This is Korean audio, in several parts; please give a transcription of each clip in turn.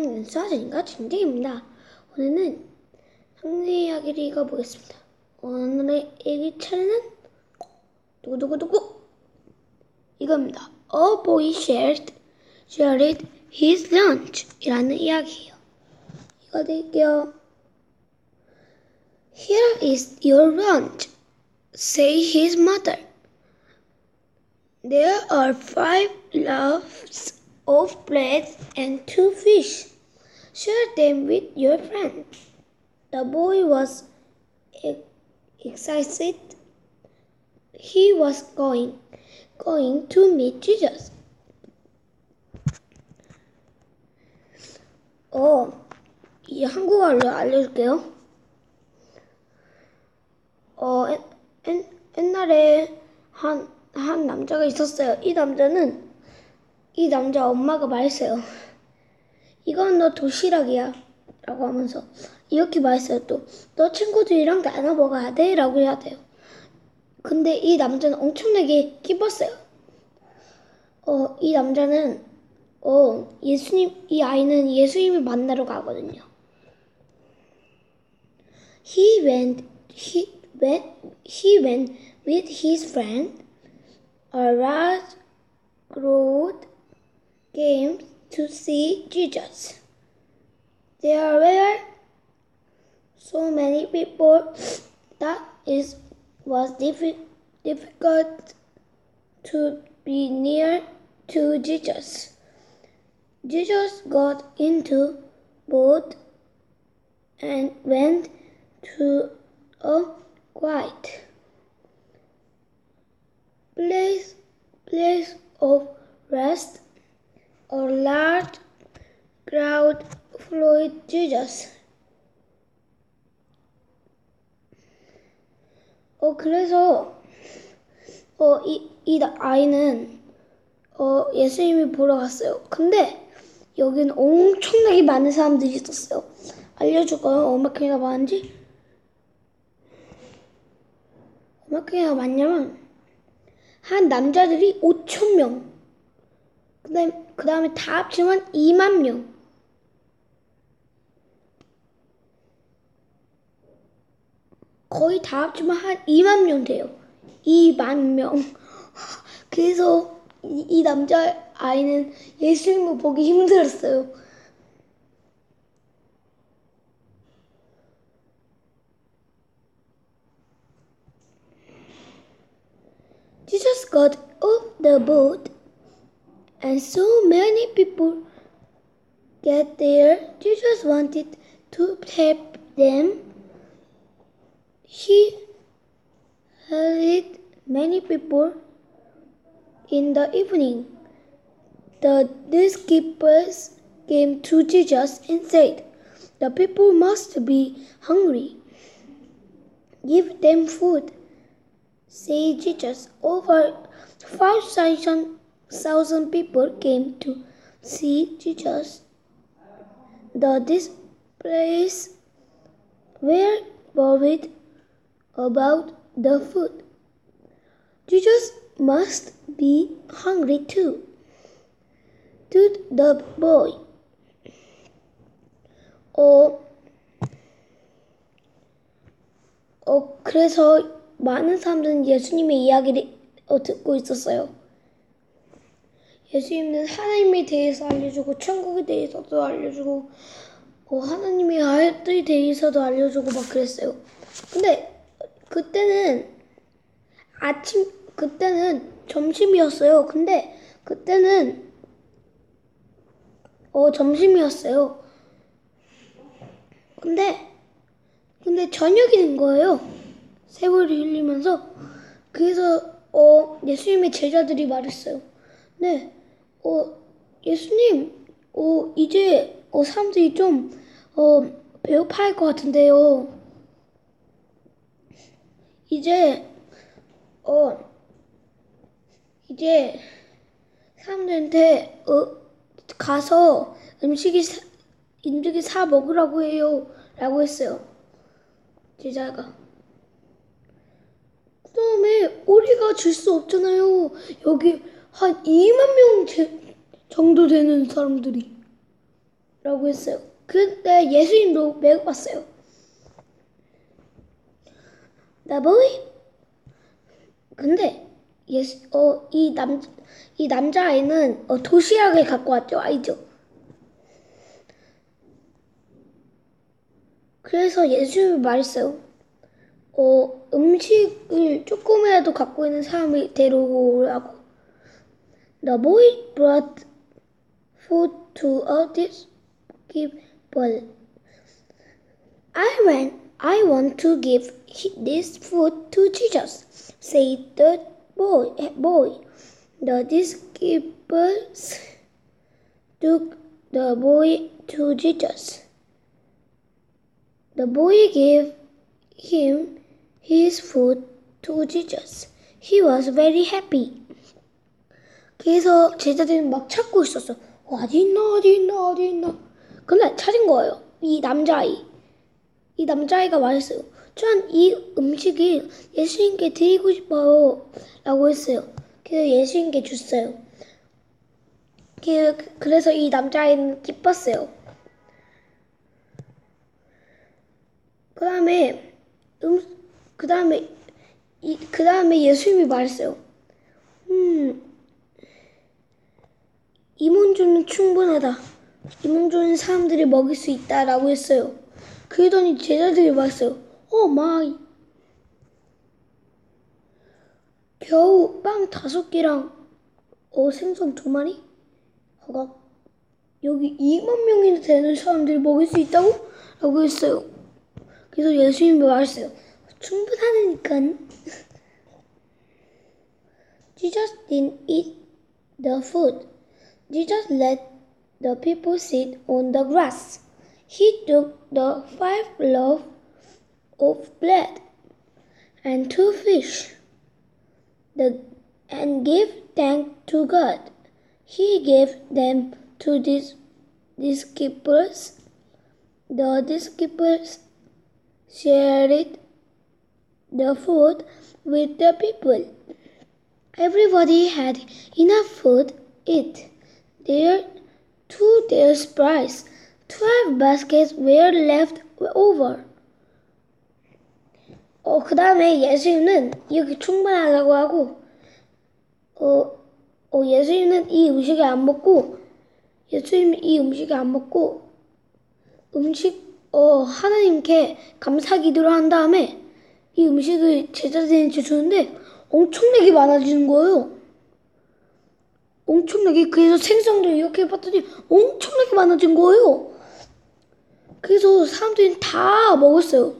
1학년 수아진과 준재입니다. 오늘은 상대 이야기를 읽어보겠습니다. 오늘의 일기 차례는 두구두구두구 이겁니다. A boy shared, shared his lunch 이라는 이야기예요. 이거 드릴게요. Here is your lunch, say his mother. There are five loaves of bread and two fish. Share them with your friend. The boy was e- excited. He was going going to meet Jesus. 어, 이 한국어를 알려줄게요. 어, 옛, 옛, 옛날에 한, 한 남자가 있었어요. 이 남자는, 이 남자 엄마가 말했어요. 이건 너 도시락이야. 라고 하면서, 이렇게 말했어요. 또, 너 친구들이랑 나눠 먹어야 돼. 라고 해야 돼요. 근데 이 남자는 엄청나게 기뻤어요. 어, 이 남자는, 어, 예수님, 이 아이는 예수님을 만나러 가거든요. He went, he went, he went with his friend, a large crowd came to see Jesus. There were so many people that it was diffi- difficult to be near to Jesus. Jesus got into boat and went to a quiet place, place of rest. A large crowd followed Jesus. 어, 그래서, 어, 이, 이 나- 아이는, 어, 예수님을 보러 갔어요. 근데, 여기는 엄청나게 많은 사람들이 있었어요. 알려줄까요? 얼마큼이나 많은지? 얼마큼이나 많냐면, 한 남자들이 5천 명. 그 다음에, 그 다음에 다 합치면 2만 명. 거의 다 합치면 한 2만 명 돼요. 2만 명. 그래서 이, 이 남자 아이는 예수님을 보기 힘들었어요. Jesus got off the boat and so many people get there. Jesus wanted to help them. He held many people in the evening. The disciples came to Jesus and said, The people must be hungry. Give them food. Say Jesus, over 5,000 people came to see Jesus. The disciples were worried about the food. Jesus must be hungry too. To the boy. 어, 어, 그래서 많은 사람들은 예수님의 이야기를 어, 듣고 있었어요. 예수님은 하나님에 대해서 알려주고, 천국에 대해서도 알려주고, 어, 하나님의 아이들에 대해서도 알려주고 막 그랬어요. 근데 그때는 아침, 그때는 점심이었어요. 근데 그때는 어, 점심이었어요. 근데, 근데 저녁이 된 거예요. 세월이 흘리면서. 그래서, 어, 예수님의 제자들이 말했어요. 네, 어, 예수님, 어, 이제, 어, 사람들이 좀, 어, 배고파할 것 같은데요. 이제, 어, 이제, 사람들한테, 어, 가서 음식이 사, 음식이 사 먹으라고 해요. 라고 했어요. 제자가. 그 다음에 우리가 줄 수 없잖아요. 여기 한 2만 명 제- 정도 되는 사람들이. 라고 했어요. 그때 예수님도 매우 봤어요. Boy? 근데 예수 어이 남 이 남자 아이는 어, 도시락을 갖고 왔죠 아이죠. 그래서 예수님이 말했어요. 어 음식을 조금이라도 갖고 있는 사람이 데려오라고. The boy brought food to all these people. I went. I want to give this food to Jesus, said the boy. Boy, the disciples took the boy to Jesus. The boy gave him his food to Jesus. He was very happy. 그래서 제자들이 막 찾고 있었어. 어 디 있나 어디 있나 어디 있나. 근데 찾은 거예요. 이 남자아이. 이 남자아이가 말했어요. 전 이 음식이 예수님께 드리고 싶어요. 라고 했어요. 그래서 예수님께 줬어요. 그- 그래서 이 남자아이는 기뻤어요. 그 다음에, 음, 그 다음에, 이, 그 다음에 예수님이 말했어요. 음, 이문주는 충분하다. 이문주는 사람들이 먹일 수 있다라고 했어요. 그러더니 제자들이 말했어요. Oh my. 겨우 빵 다섯 개랑 어, 생선 두 마리? 허걱. 여기 2만 명이나 되는 사람들이 먹을 수 있다고? 라고 했어요. 그래서 예수님이 말했어요. 충분하니까. Jesus didn't eat the food. Jesus let the people sit on the grass. He took the five loaves of bread and two fish the, and gave thanks to God. He gave them to these disciples. The disciples shared the food with the people. Everybody had enough food to eat. There, to their surprise, twelve baskets were left over. 어, 그 다음에 예수님은 이렇게 충분하다고 하고, 어, 어, 예수님은 이 음식을 안 먹고, 예수님은 이 음식을 안 먹고, 음식, 어, 하나님께 감사 기도를 한 다음에 이 음식을 제자들한테 주는데 엄청나게 많아지는 거예요. 엄청나게, 그래서 생선도 이렇게 봤더니 엄청나게 많아진 거예요. 그래서 사람들이 다 먹었어요.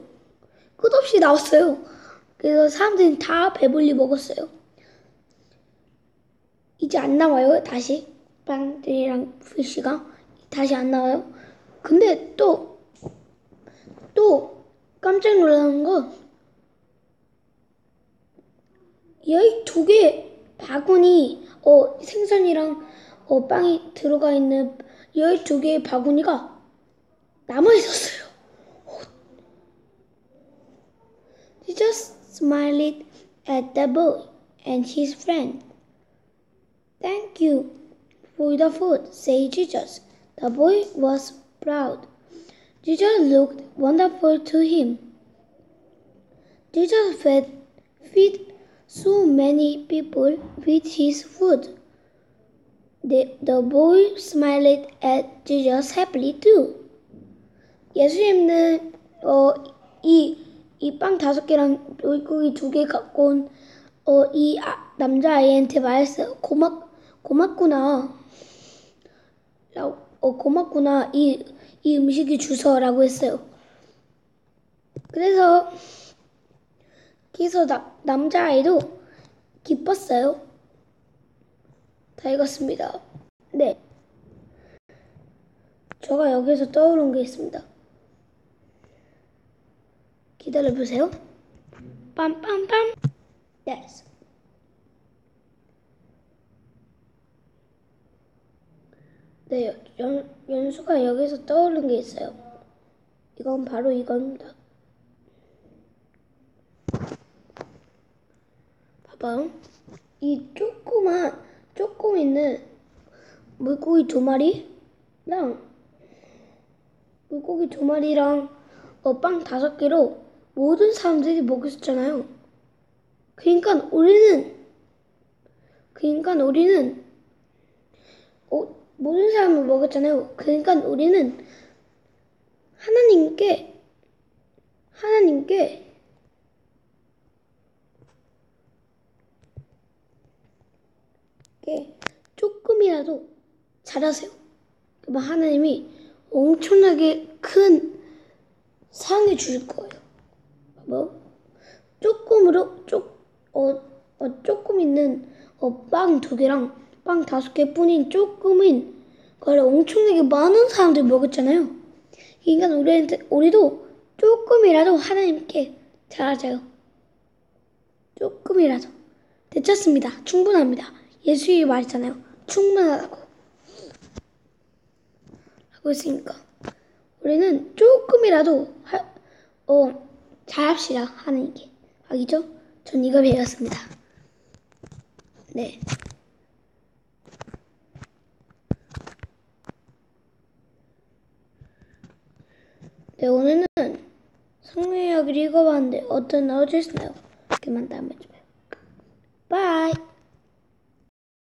끝없이 나왔어요. 그래서 사람들이 다 배불리 먹었어요. 이제 안 나와요, 다시. 빵들이랑 피쉬가 다시 안 나와요. 근데 또, 또 깜짝 놀라는 건, 여기 두개 바구니, 어, 생선이랑 어, 빵이 들어가 있는 여기 두 개의 바구니가 남아 있었어요. He just smiled at the boy and his friend. Thank you for the food, said Jesus. The boy was proud. Jesus looked wonderful to him. Jesus fed, fed so many people with his food. The, the boy smiled at Jesus happily too. 예수님은 어, 이, 이 빵 다섯 개랑 물고기 두 개 갖고 온, 어, 이 아, 남자아이한테 말했어요. 고맙, 고맙구나. 라고, 어, 고맙구나. 이, 이 음식이 주서라고 했어요. 그래서, 그래서 나, 남자아이도 기뻤어요. 다 읽었습니다. 네. 제가 여기서 떠오른 게 있습니다. 기다려보세요. 빰빰빰. Yes. 네, 연, 연수가 여기서 떠오른 게 있어요. 이건 바로 이겁니다. 봐봐요. 이 조그만, 조금 있는 물고기 두 마리랑 물고기 두 마리랑 어, 빵 다섯 개로 모든 사람들이 먹고 있었잖아요. 그러니까 우리는 그러니까 우리는 어, 모든 사람을 먹었잖아요. 그러니까 우리는 하나님께 하나님께 게 조금이라도 잘하세요. 그러면 하나님이 엄청나게 큰 상을 주실 거예요. 뭐 조금으로 쪽 어, 어, 조금 있는 어, 빵 두 개랑 빵 다섯 개뿐인 조금인 그걸 엄청나게 많은 사람들이 먹었잖아요. 그러니까 우리한테 우리도 조금이라도 하나님께 잘하자요. 조금이라도 괜찮습니다. 충분합니다. 예수님이 말했잖아요. 충분하다고 하고 있으니까 우리는 조금이라도 하, 어, 잘합시다 하나님께 알겠죠? 전 이거 배웠습니다. 네. 네 오늘은 이야기를 읽어봤는데 어떤 나오셨나요? 그만 다음에 좀 해요. 바이.